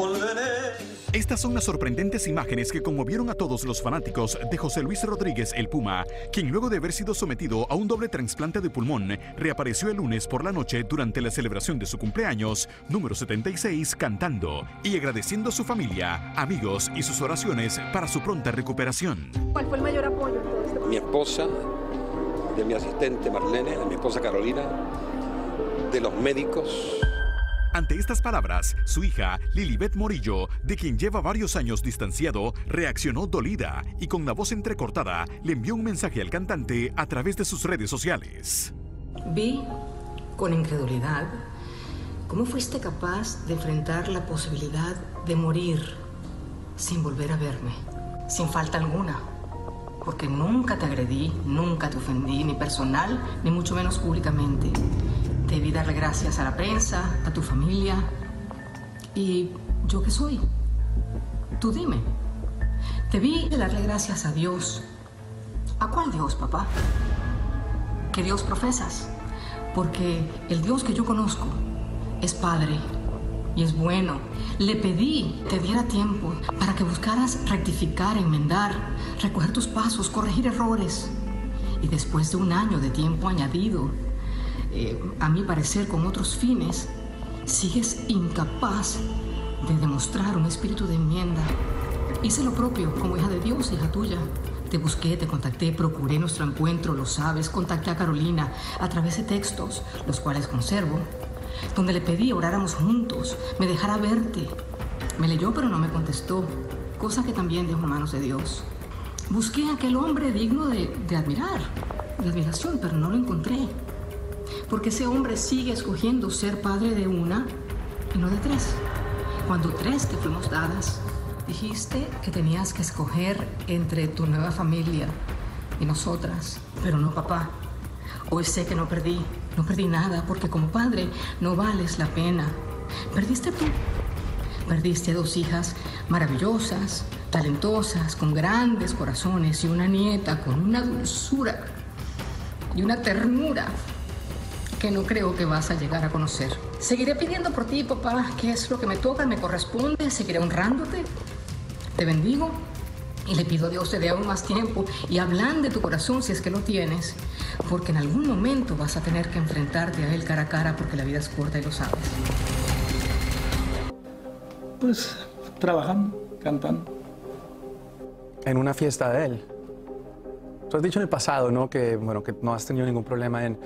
volveré. Estas son las sorprendentes imágenes que conmovieron a todos los fanáticos de José Luis Rodríguez el Puma, quien luego de haber sido sometido a un doble trasplante de pulmón, reapareció el lunes por la noche durante la celebración de su cumpleaños número 76 cantando y agradeciendo a su familia, amigos y sus oraciones para su pronta recuperación. ¿Cuál fue el mayor apoyo en todo esto? Mi esposa, de mi asistente Marlene, de mi esposa Carolina, de los médicos. Ante estas palabras, su hija, Lilibet Morillo, de quien lleva varios años distanciado, reaccionó dolida y con la voz entrecortada le envió un mensaje al cantante a través de sus redes sociales. Vi con incredulidad cómo fuiste capaz de enfrentar la posibilidad de morir sin volver a verme, sin falta alguna. Porque nunca te agredí, nunca te ofendí, ni personal, ni mucho menos públicamente. Debí darle gracias a la prensa, a tu familia. ¿Y yo qué soy? Tú dime. Debí darle gracias a Dios. ¿A cuál Dios, papá? ¿Qué Dios profesas? Porque el Dios que yo conozco es Padre y es bueno. Le pedí te diera tiempo para que buscaras rectificar, enmendar, recoger tus pasos, corregir errores. Y después de un año de tiempo añadido, eh, a mi parecer con otros fines, sigues incapaz de demostrar un espíritu de enmienda. Hice lo propio como hija de Dios, hija tuya. Te busqué, te contacté, procuré nuestro encuentro, lo sabes. Contacté a Carolina a través de textos, los cuales conservo, donde le pedí oráramos juntos, me dejara verte. Me leyó pero no me contestó, cosa que también dejo en manos de Dios. Busqué aquel hombre digno de, de admirar, de admiración, pero no lo encontré porque ese hombre sigue escogiendo ser padre de una y no de tres. Cuando tres te fuimos dadas, dijiste que tenías que escoger entre tu nueva familia y nosotras, pero no papá. Hoy sé que no perdí, no perdí nada, porque como padre no vales la pena. Perdiste tú. Perdiste dos hijas maravillosas, talentosas, con grandes corazones y una nieta con una dulzura y una ternura que no creo que vas a llegar a conocer. Seguiré pidiendo por ti, papá, que es lo que me toca, me corresponde, seguiré honrándote. Te bendigo y le pido a Dios te dé aún más tiempo y hablan de tu corazón si es que lo tienes, porque en algún momento vas a tener que enfrentarte a Él cara a cara porque la vida es corta y lo sabes. Pues trabajando, cantando. En una fiesta de Él. Tú has dicho en el pasado, ¿no? Que, bueno, que no has tenido ningún problema en